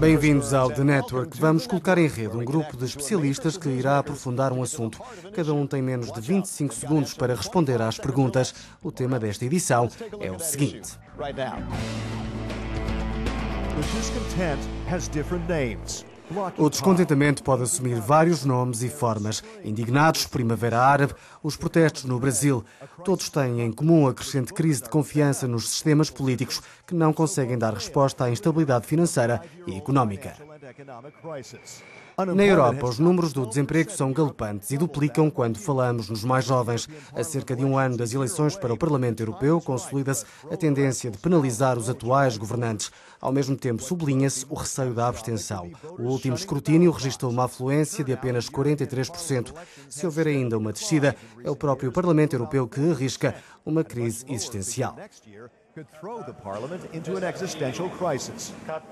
Bem-vindos ao The Network. Vamos colocar em rede um grupo de especialistas que irá aprofundar um assunto. Cada um tem menos de 25 segundos para responder às perguntas. O tema desta edição é o seguinte. The discontent has different names. O descontentamento pode assumir vários nomes e formas. Indignados, Primavera Árabe, os protestos no Brasil. Todos têm em comum a crescente crise de confiança nos sistemas políticos que não conseguem dar resposta à instabilidade financeira e económica. Na Europa, os números do desemprego são galopantes e duplicam quando falamos nos mais jovens. A cerca de um ano das eleições para o Parlamento Europeu, consolida-se a tendência de penalizar os atuais governantes. Ao mesmo tempo, sublinha-se o receio da abstenção. O último escrutínio registrou uma afluência de apenas 43%. Se houver ainda uma descida, é o próprio Parlamento Europeu que arrisca uma crise existencial.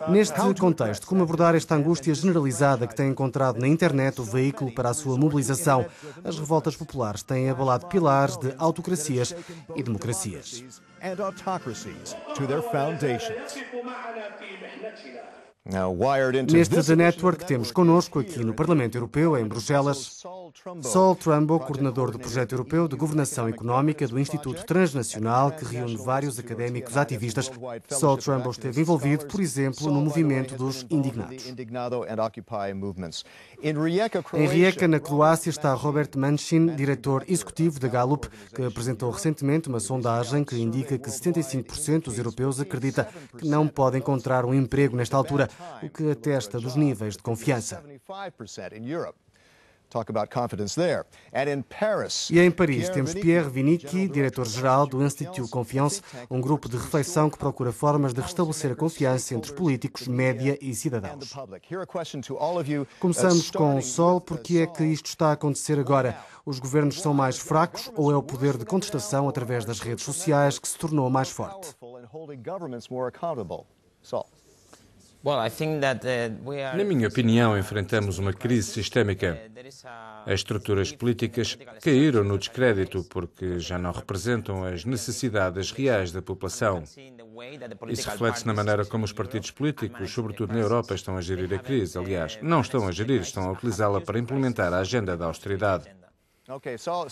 Neste contexto, como abordar esta angústia generalizada que tem encontrado na internet o veículo para a sua mobilização? As revoltas populares têm abalado pilares de autocracias e democracias. Neste The Network temos connosco aqui no Parlamento Europeu, em Bruxelas, Sol Trumbo, coordenador do projeto europeu de governação económica do Instituto Transnacional, que reúne vários académicos ativistas. Sol Trumbo esteve envolvido, por exemplo, no movimento dos indignados. Em Rijeka, na Croácia, está Robert Manchin, diretor executivo da Gallup, que apresentou recentemente uma sondagem que indica que 75% dos europeus acredita que não podem encontrar um emprego nesta altura, o que atesta dos níveis de confiança. E em Paris temos Pierre Vinicki, diretor-geral do Institut Confiance, um grupo de reflexão que procura formas de restabelecer a confiança entre políticos, média e cidadãos. Começamos com o Sol. Por que é que isto está a acontecer agora? Os governos são mais fracos ou é o poder de contestação através das redes sociais que se tornou mais forte? Uh, Na minha opinião, enfrentamos uma crise sistémica. As estruturas políticas caíram no descrédito porque já não representam as necessidades reais da população. Isso reflete-se na maneira como os partidos políticos, sobretudo na Europa, estão a gerir a crise. Aliás, não estão a gerir, estão a utilizá-la para implementar a agenda da austeridade.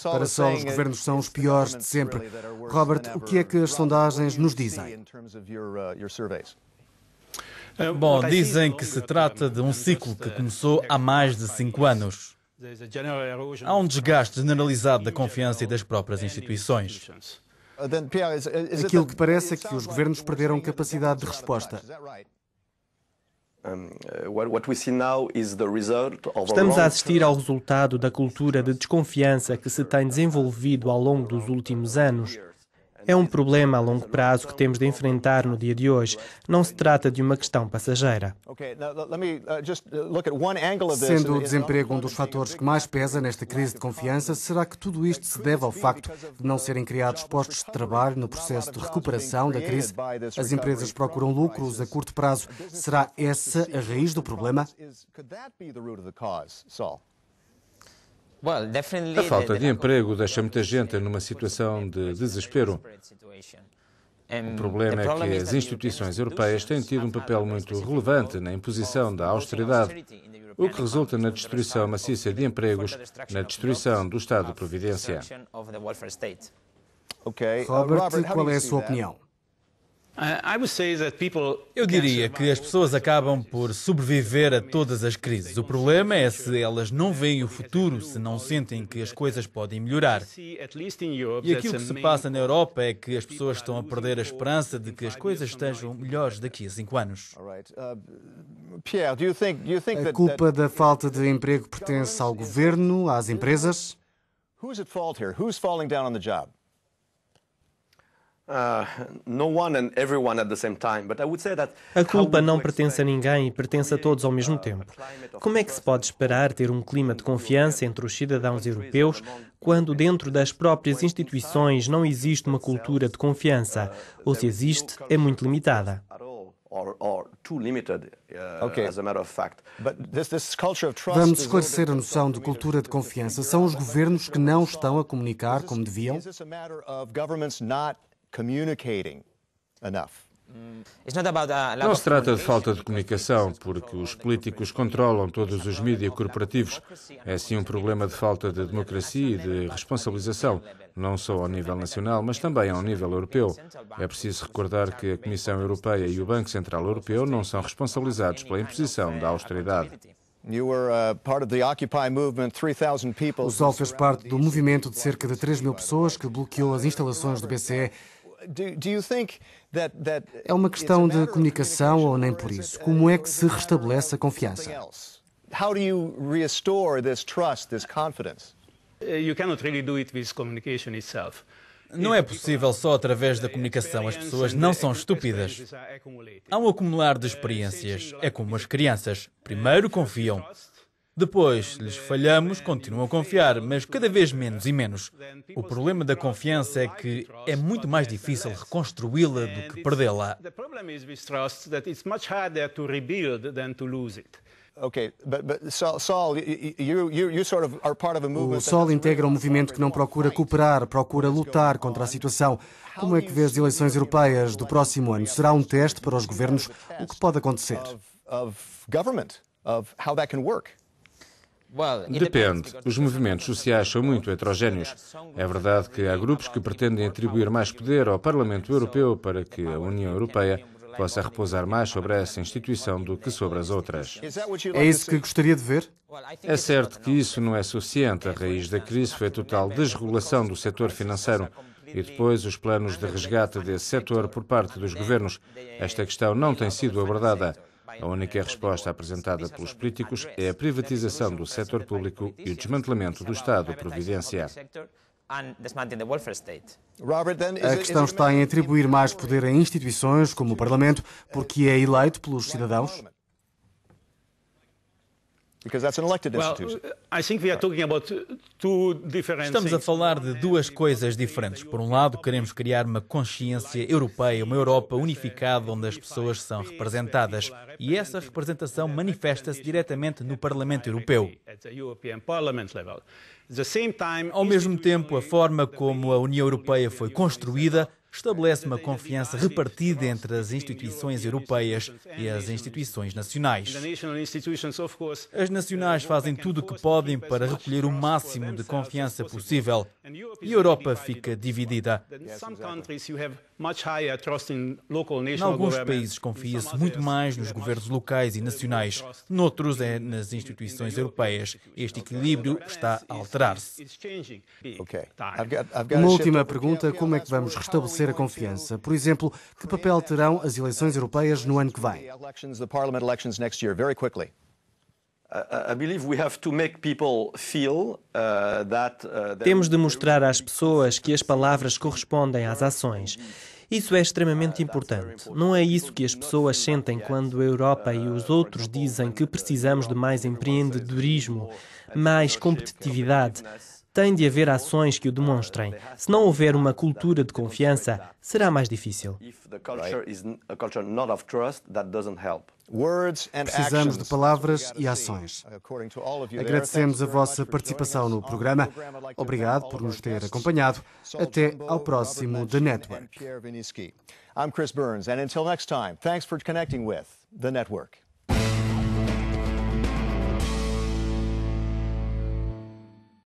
Para só, os governos são os piores de sempre. Robert, o que é que as sondagens nos dizem? Bom, dizem que se trata de um ciclo que começou há mais de cinco anos. Há um desgaste generalizado da confiança e das próprias instituições. Aquilo que parece é que os governos perderam capacidade de resposta. Estamos a assistir ao resultado da cultura de desconfiança que se tem desenvolvido ao longo dos últimos anos. É um problema a longo prazo que temos de enfrentar no dia de hoje. Não se trata de uma questão passageira. Uh, uh, Sendo o desemprego um dos fatores que mais pesa nesta crise de confiança, será que tudo isto se deve ao facto de não serem criados postos de trabalho no processo de recuperação da crise? As empresas procuram lucros a curto prazo. Será essa a raiz do problema? A falta de emprego deixa muita gente numa situação de desespero. O problema é que as instituições europeias têm tido um papel muito relevante na imposição da austeridade, o que resulta na destruição maciça de empregos, na destruição do Estado de Providência. Robert, qual é a sua opinião? Eu diria que as pessoas acabam por sobreviver a todas as crises. O problema é se elas não veem o futuro, se não sentem que as coisas podem melhorar. E aquilo que se passa na Europa é que as pessoas estão a perder a esperança de que as coisas estejam melhores daqui a cinco anos. Uh, a culpa da falta de emprego pertence ao governo, às empresas? Who's at fault here? Who's falling down on the job? A culpa não pertence a ninguém e pertence a todos ao mesmo tempo. Como é que se pode esperar ter um clima de confiança entre os cidadãos europeus quando dentro das próprias instituições não existe uma cultura de confiança, ou se existe, é muito limitada? Vamos esclarecer a noção de cultura de confiança. São os governos que não estão a comunicar como deviam? Não se trata de falta de comunicação, porque os políticos controlam todos os mídias corporativos. É sim um problema de falta de democracia e de responsabilização, não só ao nível nacional, mas também ao nível europeu. É preciso recordar que a Comissão Europeia e o Banco Central Europeu não são responsabilizados pela imposição da austeridade. O Sol fez parte do movimento de cerca de 3 mil pessoas que bloqueou as instalações do BCE é uma questão de comunicação ou nem por isso? Como é que se restabelece a confiança? How do you restore this trust, this confidence? Uh, you cannot really do it with communication itself. Não é possível só através da comunicação. As pessoas não são estúpidas. Há um acumular de experiências. É como as crianças. Primeiro confiam, depois lhes falhamos, continuam a confiar, mas cada vez menos e menos. O problema da confiança é que é muito mais difícil reconstruí-la do que perdê-la. O Sol integra um movimento que não procura cooperar, procura lutar contra a situação. Como é que vê as eleições europeias do próximo ano? Será um teste para os governos? O que pode acontecer? Depende. Os movimentos sociais são muito heterogêneos. É verdade que há grupos que pretendem atribuir mais poder ao Parlamento Europeu para que a União Europeia possa repousar mais sobre essa instituição do que sobre as outras. É isso que gostaria de ver? É certo que isso não é suficiente. A raiz da crise foi a total desregulação do setor financeiro e depois os planos de resgate desse setor por parte dos governos. Esta questão não tem sido abordada. A única resposta apresentada pelos políticos é a privatização do setor público e o desmantelamento do Estado-providência. A questão está em atribuir mais poder a instituições como o Parlamento, porque é eleito pelos cidadãos? Estamos a falar de duas coisas diferentes. Por um lado, queremos criar uma consciência europeia, uma Europa unificada onde as pessoas são representadas. E essa representação manifesta-se diretamente no Parlamento Europeu. Ao mesmo tempo, a forma como a União Europeia foi construída estabelece uma confiança repartida entre as instituições europeias e as instituições nacionais. As nacionais fazem tudo o que podem para recolher o máximo de confiança possível e a Europa fica dividida. Em alguns países confia-se muito mais nos governos locais e nacionais, noutros é nas instituições europeias. Este equilíbrio está a alterar-se. Uma última pergunta: como é que vamos restabelecer a confiança? Por exemplo, que papel terão as eleições europeias no ano que vem? Temos de mostrar às pessoas que as palavras correspondem às ações. Isso é extremamente importante. Não é isso que as pessoas sentem quando a Europa e os outros dizem que precisamos de mais empreendedorismo, mais competitividade. Tem de haver ações que o demonstrem. Se não houver uma cultura de confiança, será mais difícil. Precisamos de palavras e ações. Agradecemos a vossa participação no programa. Obrigado por nos ter acompanhado. Até ao próximo The Network. I'm Chris Burns, and until next time, thanks for connecting with The Network.